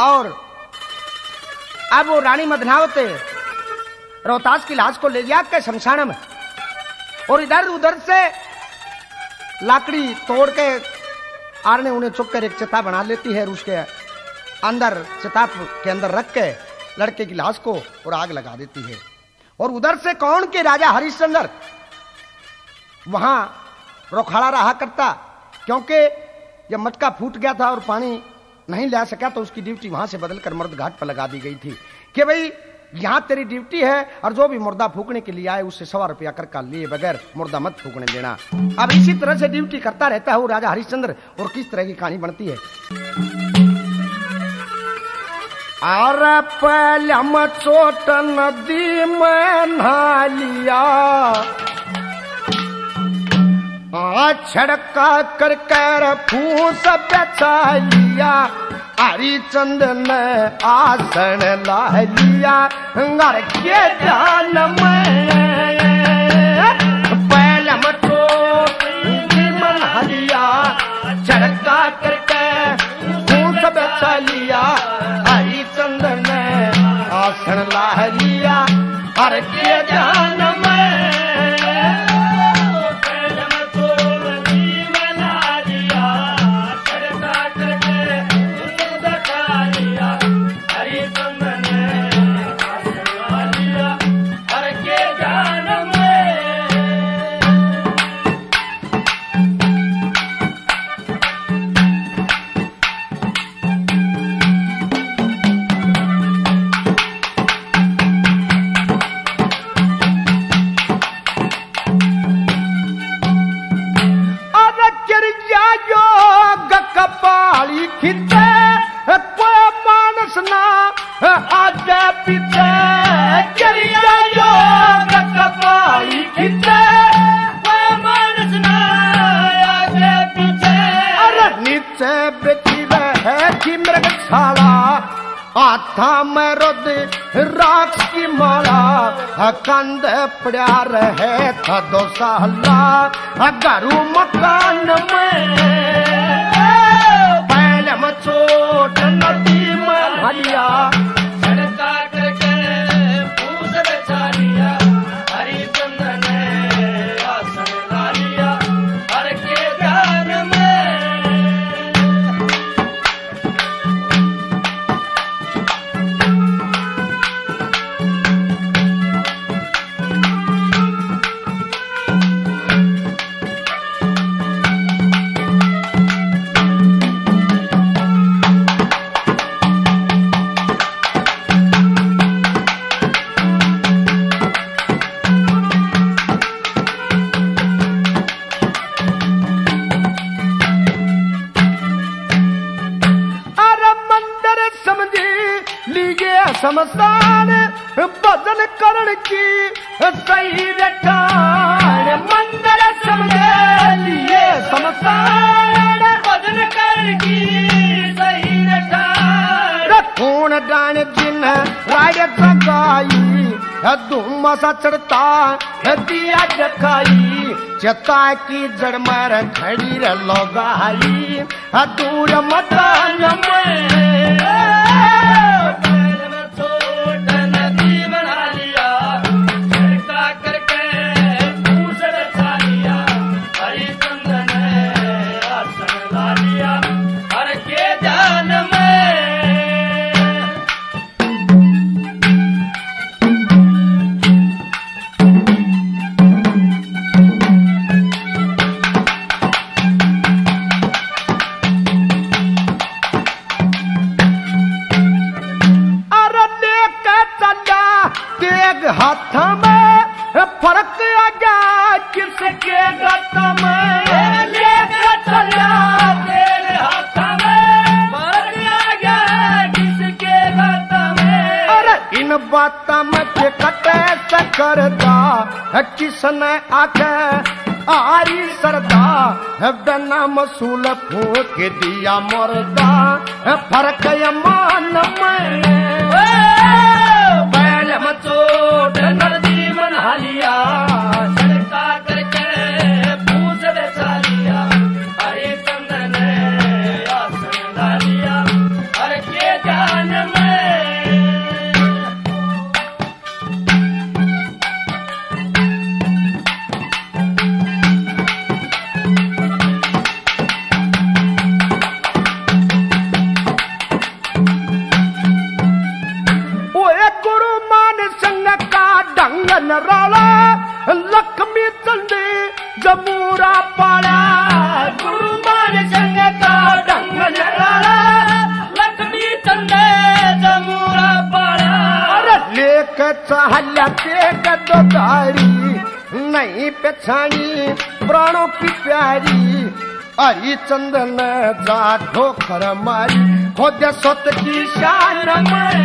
और अब वो रानी मदनावत रोहतास की लाश को ले गया के शमशान में और इधर उधर से लाकड़ी तोड़ के आरने उन्हें चुप कर एक चिता बना लेती है उसके अंदर चिता के अंदर रख के लड़के की लाश को और आग लगा देती है। और उधर से कौन के राजा हरिश्चंद्र? वहाँ रोखाड़ा रहा करता, क्योंकि जब मटका फूट गया था और पानी नहीं ला सका तो उसकी ड्यूटी वहाँ से बदलकर मर्द घाट पर लगा दी गई थी। कि भाई, यहाँ तेरी ड्यूटी है, और जो भी मुर्दा फूकने के लिए आए, उससे सवा रुपया कर का लिए बगैर मुर्दा मत फूकने देना। अब इसी तरह से ड्यूटी करता रहता है वो राजा हरिश्चंद्र, और किस तरह की कहानी बनती है? और पहले चोट नदी में नहा लिया। छड़का कर कर फूस बचा लिया हरिचंद ने आसन ला लिया। घर के जान में पहले मतो मन हलिया छड़का कर कर फूस बचा लिया हरिचंद ने आसन ला लिया। घर के ध्यान में हाथा में रुद राख की माला कंद प्यार है था दो साला घरू मकान में लीजिए समसान बदन करण की सही रटान मंदिर समझे लिए समसान बदन करण की सही रटान खून डान जिन राय सगाई धूम सा चढ़ता दिया जखाई। चता की जड़ मर खड़ी लोगाई दूर मतान में। में। में? में इन में सकरदा किसने आके? आरी सरदा बिना मसूल फूक दिया मरदा फ़र्क मान निराला लक्ष्मी चंदे जमूरा पाड़ा गुरु मान संग का ढंग निराला लक्ष्मी चंदे जमुरा पाड़ा लेक चाहल्या ते गददारी नहीं पछाणी प्राणों की प्यारी। हरी चंदन जा ठोकर मारी, खुद सत की शान में।